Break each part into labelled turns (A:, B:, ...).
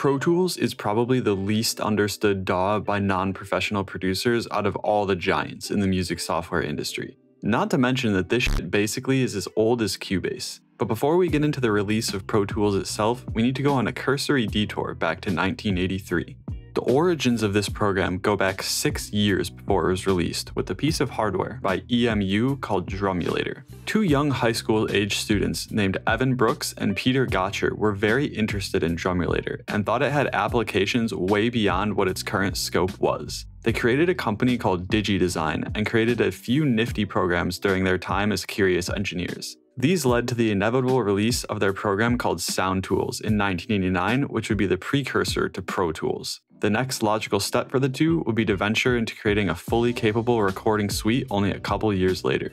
A: Pro Tools is probably the least understood DAW by non professional producers out of all the giants in the music software industry. Not to mention that this shit basically is as old as Cubase. But before we get into the release of Pro Tools itself, we need to go on a cursory detour back to 1983. The origins of this program go back six years before it was released with a piece of hardware by EMU called Drumulator. Two young high school age students named Evan Brooks and Peter Gotcher were very interested in Drumulator and thought it had applications way beyond what its current scope was. They created a company called DigiDesign and created a few nifty programs during their time as curious engineers. These led to the inevitable release of their program called Sound Tools in 1989, which would be the precursor to Pro Tools. The next logical step for the two would be to venture into creating a fully capable recording suite only a couple years later.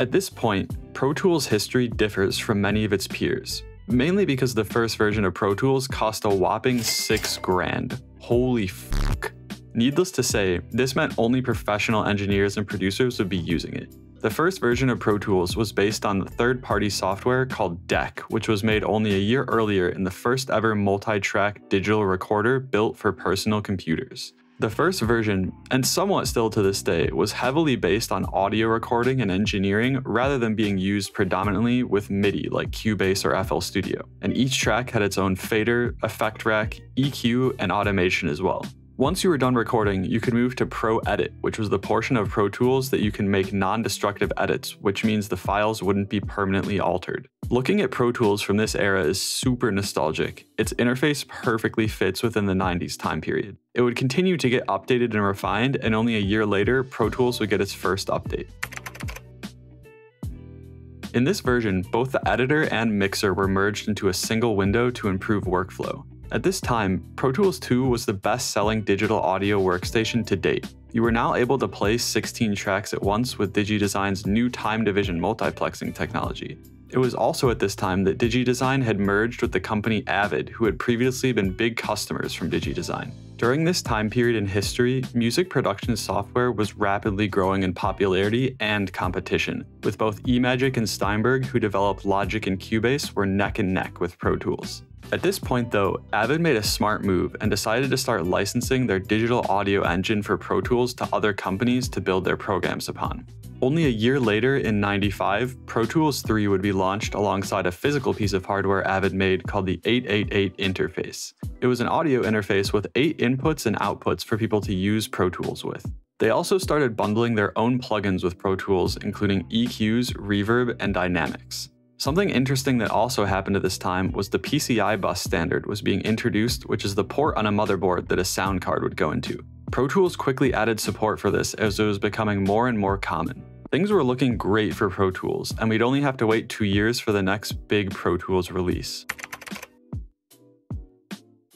A: At this point, Pro Tools history differs from many of its peers, mainly because the first version of Pro Tools cost a whopping 6 grand. Holy fuck. Needless to say, this meant only professional engineers and producers would be using it. The first version of Pro Tools was based on the third party software called Deck, which was made only a year earlier in the first ever multi track digital recorder built for personal computers. The first version, and somewhat still to this day, was heavily based on audio recording and engineering rather than being used predominantly with MIDI like Cubase or FL Studio. And each track had its own fader, effect rack, EQ, and automation as well. Once you were done recording, you could move to Pro Edit, which was the portion of Pro Tools that you can make non-destructive edits, which means the files wouldn't be permanently altered. Looking at Pro Tools from this era is super nostalgic. Its interface perfectly fits within the 90s time period. It would continue to get updated and refined, and only a year later, Pro Tools would get its first update. In this version, both the editor and mixer were merged into a single window to improve workflow. At this time, Pro Tools 2 was the best selling digital audio workstation to date. You were now able to play 16 tracks at once with DigiDesign's new time division multiplexing technology. It was also at this time that DigiDesign had merged with the company Avid, who had previously been big customers from DigiDesign. During this time period in history, music production software was rapidly growing in popularity and competition, with both eMagic and Steinberg, who developed Logic and Cubase, were neck and neck with Pro Tools. At this point though, Avid made a smart move and decided to start licensing their digital audio engine for Pro Tools to other companies to build their programs upon. Only a year later, in 95, Pro Tools 3 would be launched alongside a physical piece of hardware Avid made called the 888 interface. It was an audio interface with 8 inputs and outputs for people to use Pro Tools with. They also started bundling their own plugins with Pro Tools, including EQs, reverb, and dynamics. Something interesting that also happened at this time was the PCI bus standard was being introduced, which is the port on a motherboard that a sound card would go into. Pro Tools quickly added support for this as it was becoming more and more common. Things were looking great for Pro Tools, and we'd only have to wait two years for the next big Pro Tools release.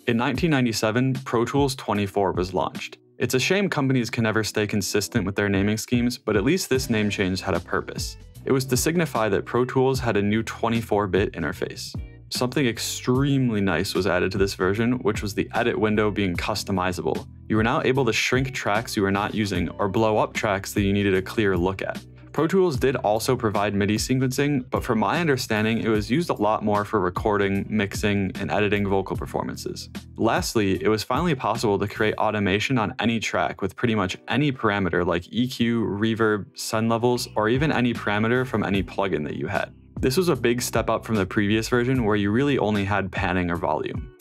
A: In 1997, Pro Tools 24 was launched. It's a shame companies can never stay consistent with their naming schemes, but at least this name change had a purpose. It was to signify that Pro Tools had a new 24-bit interface. Something extremely nice was added to this version, which was the edit window being customizable. You were now able to shrink tracks you were not using or blow up tracks that you needed a clear look at. Pro Tools did also provide MIDI sequencing, but from my understanding, it was used a lot more for recording, mixing, and editing vocal performances. Lastly, it was finally possible to create automation on any track with pretty much any parameter like EQ, reverb, send levels, or even any parameter from any plugin that you had. This was a big step up from the previous version where you really only had panning or volume.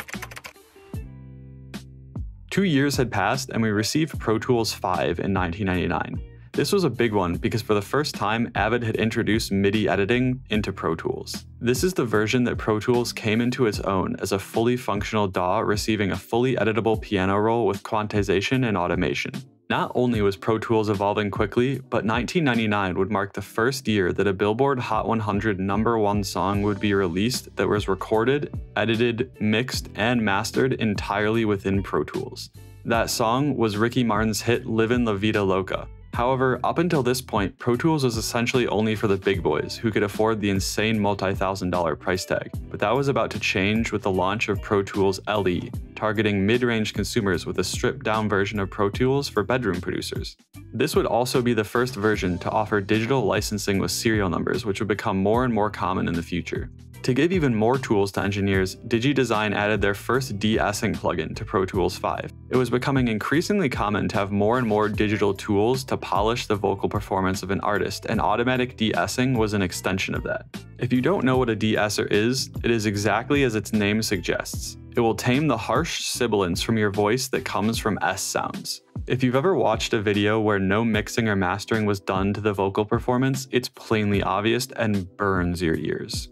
A: Two years had passed and we received Pro Tools 5 in 1999. This was a big one because for the first time, Avid had introduced MIDI editing into Pro Tools. This is the version that Pro Tools came into its own as a fully functional DAW receiving a fully editable piano roll with quantization and automation. Not only was Pro Tools evolving quickly, but 1999 would mark the first year that a Billboard Hot 100 number one song would be released that was recorded, edited, mixed, and mastered entirely within Pro Tools. That song was Ricky Martin's hit Livin' La Vida Loca, However, up until this point, Pro Tools was essentially only for the big boys who could afford the insane multi-thousand dollar price tag, but that was about to change with the launch of Pro Tools LE, targeting mid-range consumers with a stripped-down version of Pro Tools for bedroom producers. This would also be the first version to offer digital licensing with serial numbers, which would become more and more common in the future. To give even more tools to engineers, DigiDesign added their first de-essing plugin to Pro Tools 5. It was becoming increasingly common to have more and more digital tools to polish the vocal performance of an artist, and automatic de-essing was an extension of that. If you don't know what a de-esser is, it is exactly as its name suggests. It will tame the harsh sibilance from your voice that comes from S sounds. If you've ever watched a video where no mixing or mastering was done to the vocal performance, it's plainly obvious and burns your ears.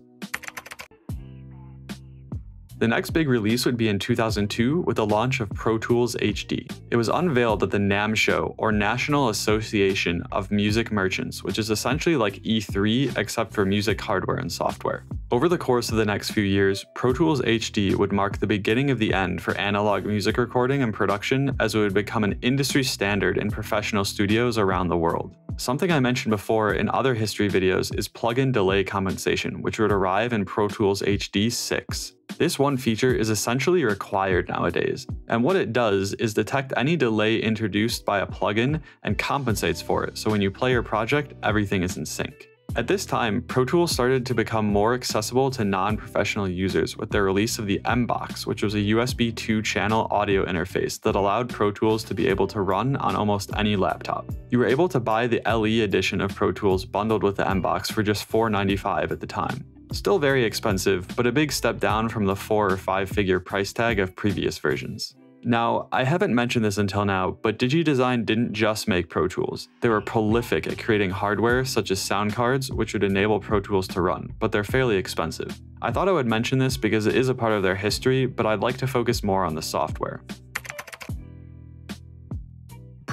A: The next big release would be in 2002 with the launch of Pro Tools HD. It was unveiled at the NAMM show, or National Association of Music Merchants, which is essentially like E3 except for music hardware and software. Over the course of the next few years, Pro Tools HD would mark the beginning of the end for analog music recording and production as it would become an industry standard in professional studios around the world. Something I mentioned before in other history videos is plugin delay compensation, which would arrive in Pro Tools HD 6. This one feature is essentially required nowadays, and what it does is detect any delay introduced by a plugin and compensates for it, so when you play your project, everything is in sync. At this time, Pro Tools started to become more accessible to non-professional users with their release of the M-Box, which was a USB 2-channel audio interface that allowed Pro Tools to be able to run on almost any laptop. You were able to buy the LE edition of Pro Tools bundled with the M-Box for just $4.95 at the time. Still very expensive, but a big step down from the four or five figure price tag of previous versions. Now, I haven't mentioned this until now, but DigiDesign didn't just make Pro Tools. They were prolific at creating hardware such as sound cards, which would enable Pro Tools to run, but they're fairly expensive. I thought I would mention this because it is a part of their history, but I'd like to focus more on the software.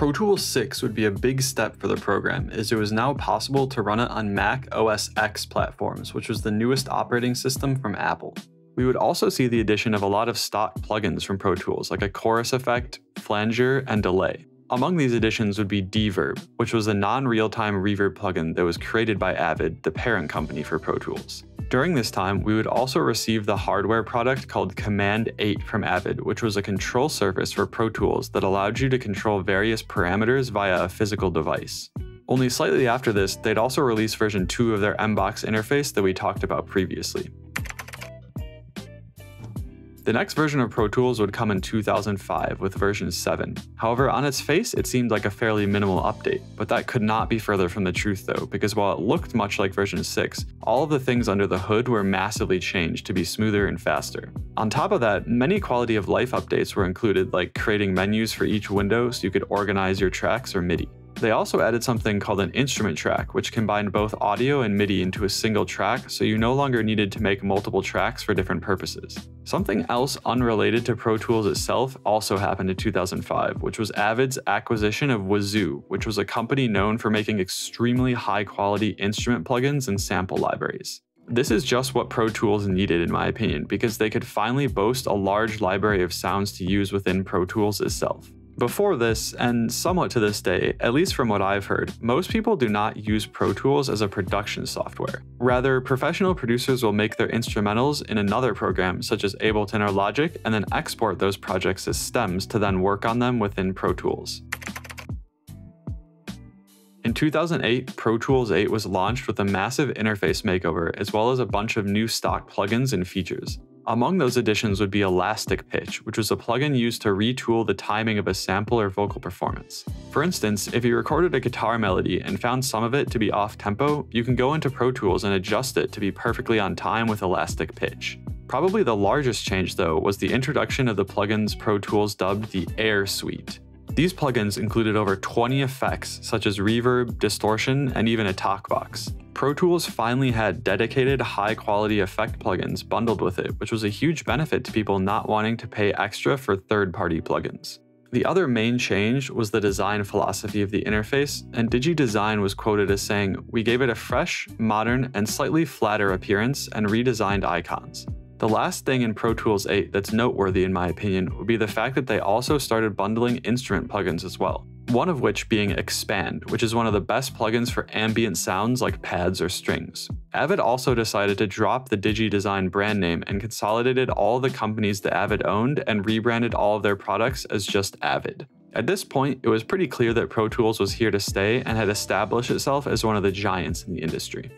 A: Pro Tools 6 would be a big step for the program as it was now possible to run it on Mac OS X platforms, which was the newest operating system from Apple. We would also see the addition of a lot of stock plugins from Pro Tools like a chorus effect, flanger, and delay. Among these additions would be D-Verb, which was a non-real-time reverb plugin that was created by Avid, the parent company for Pro Tools. During this time, we would also receive the hardware product called Command 8 from Avid, which was a control surface for Pro Tools that allowed you to control various parameters via a physical device. Only slightly after this, they'd also release version 2 of their M-Box interface that we talked about previously. The next version of Pro Tools would come in 2005 with version 7. However, on its face, it seemed like a fairly minimal update, but that could not be further from the truth though, because while it looked much like version 6, all of the things under the hood were massively changed to be smoother and faster. On top of that, many quality of life updates were included like creating menus for each window so you could organize your tracks or MIDI. They also added something called an instrument track, which combined both audio and MIDI into a single track, so you no longer needed to make multiple tracks for different purposes. Something else unrelated to Pro Tools itself also happened in 2005, which was Avid's acquisition of Wizoo, which was a company known for making extremely high quality instrument plugins and sample libraries. This is just what Pro Tools needed in my opinion, because they could finally boast a large library of sounds to use within Pro Tools itself. Before this, and somewhat to this day, at least from what I've heard, most people do not use Pro Tools as a production software. Rather, professional producers will make their instrumentals in another program such as Ableton or Logic and then export those projects as stems to then work on them within Pro Tools. In 2008, Pro Tools 8 was launched with a massive interface makeover as well as a bunch of new stock plugins and features. Among those additions would be Elastic Pitch, which was a plugin used to retool the timing of a sample or vocal performance. For instance, if you recorded a guitar melody and found some of it to be off-tempo, you can go into Pro Tools and adjust it to be perfectly on time with Elastic Pitch. Probably the largest change though was the introduction of the plugins Pro Tools dubbed the Air Suite. These plugins included over 20 effects such as reverb, distortion, and even a talk box. Pro Tools finally had dedicated high quality effect plugins bundled with it, which was a huge benefit to people not wanting to pay extra for third party plugins. The other main change was the design philosophy of the interface, and DigiDesign was quoted as saying, We gave it a fresh, modern, and slightly flatter appearance and redesigned icons. The last thing in Pro Tools 8 that's noteworthy in my opinion would be the fact that they also started bundling instrument plugins as well one of which being Xpand!, which is one of the best plugins for ambient sounds like pads or strings. Avid also decided to drop the DigiDesign brand name and consolidated all the companies that Avid owned and rebranded all of their products as just Avid. At this point, it was pretty clear that Pro Tools was here to stay and had established itself as one of the giants in the industry.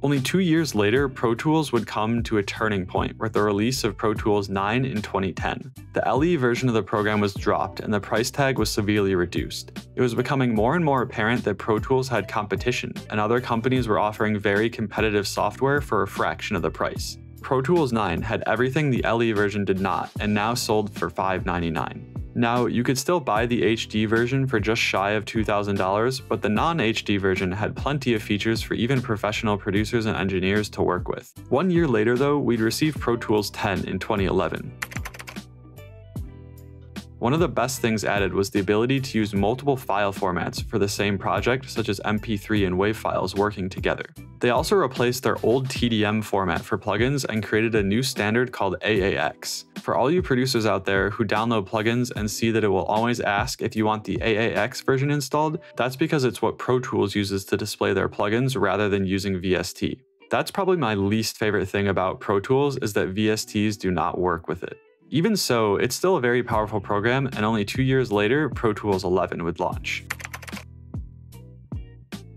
A: Only two years later, Pro Tools would come to a turning point with the release of Pro Tools 9 in 2010. The LE version of the program was dropped and the price tag was severely reduced. It was becoming more and more apparent that Pro Tools had competition, and other companies were offering very competitive software for a fraction of the price. Pro Tools 9 had everything the LE version did not, and now sold for $599. Now, you could still buy the HD version for just shy of $2,000, but the non-HD version had plenty of features for even professional producers and engineers to work with. One year later though, we'd receive Pro Tools 10 in 2011. One of the best things added was the ability to use multiple file formats for the same project, such as MP3 and WAV files working together. They also replaced their old TDM format for plugins and created a new standard called AAX. For all you producers out there who download plugins and see that it will always ask if you want the AAX version installed, that's because it's what Pro Tools uses to display their plugins rather than using VST. That's probably my least favorite thing about Pro Tools is that VSTs do not work with it. Even so, it's still a very powerful program, and only two years later, Pro Tools 11 would launch.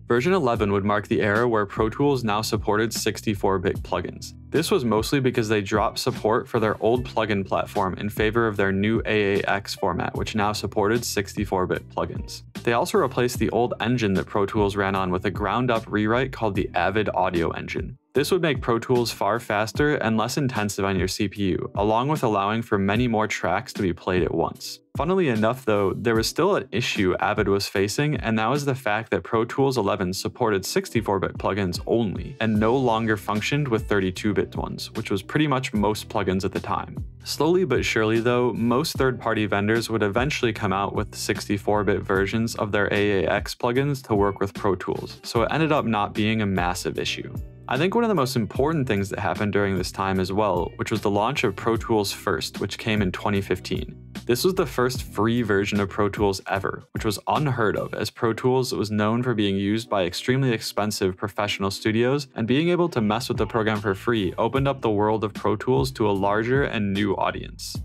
A: Version 11 would mark the era where Pro Tools now supported 64-bit plugins. This was mostly because they dropped support for their old plugin platform in favor of their new AAX format, which now supported 64-bit plugins. They also replaced the old engine that Pro Tools ran on with a ground-up rewrite called the Avid Audio Engine. This would make Pro Tools far faster and less intensive on your CPU, along with allowing for many more tracks to be played at once. Funnily enough though, there was still an issue Avid was facing, and that was the fact that Pro Tools 11 supported 64-bit plugins only, and no longer functioned with 32-bit ones, which was pretty much most plugins at the time. Slowly but surely though, most third-party vendors would eventually come out with 64-bit versions of their AAX plugins to work with Pro Tools, so it ended up not being a massive issue. I think one of the most important things that happened during this time as well, which was the launch of Pro Tools First, which came in 2015. This was the first free version of Pro Tools ever, which was unheard of as Pro Tools was known for being used by extremely expensive professional studios, and being able to mess with the program for free opened up the world of Pro Tools to a larger and new audience.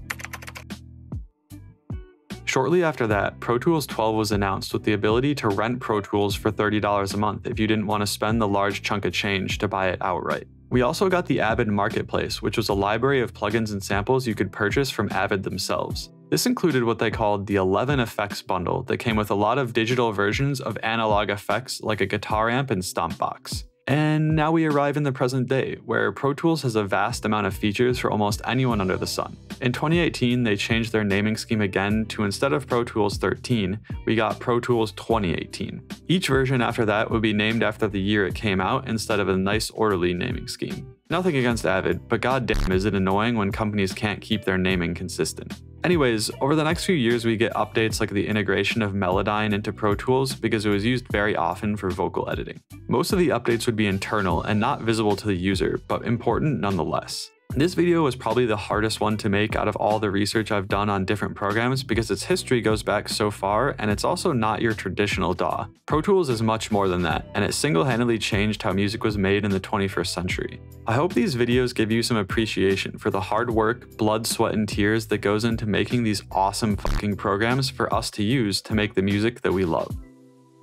A: Shortly after that, Pro Tools 12 was announced with the ability to rent Pro Tools for $30 a month if you didn't want to spend the large chunk of change to buy it outright. We also got the Avid Marketplace, which was a library of plugins and samples you could purchase from Avid themselves. This included what they called the 11 Effects bundle that came with a lot of digital versions of analog effects like a guitar amp and Stompbox. And now we arrive in the present day, where Pro Tools has a vast amount of features for almost anyone under the sun. In 2018, they changed their naming scheme again to instead of Pro Tools 13, we got Pro Tools 2018. Each version after that would be named after the year it came out instead of a nice orderly naming scheme. Nothing against Avid, but goddamn is it annoying when companies can't keep their naming consistent. Anyways, over the next few years we get updates like the integration of Melodyne into Pro Tools because it was used very often for vocal editing. Most of the updates would be internal and not visible to the user, but important nonetheless. This video was probably the hardest one to make out of all the research I've done on different programs because its history goes back so far and it's also not your traditional DAW. Pro Tools is much more than that, and it single-handedly changed how music was made in the 21st century. I hope these videos give you some appreciation for the hard work, blood, sweat, and tears that goes into making these awesome fucking programs for us to use to make the music that we love.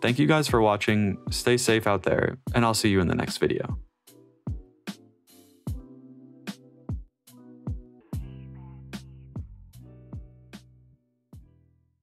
A: Thank you guys for watching, stay safe out there, and I'll see you in the next video.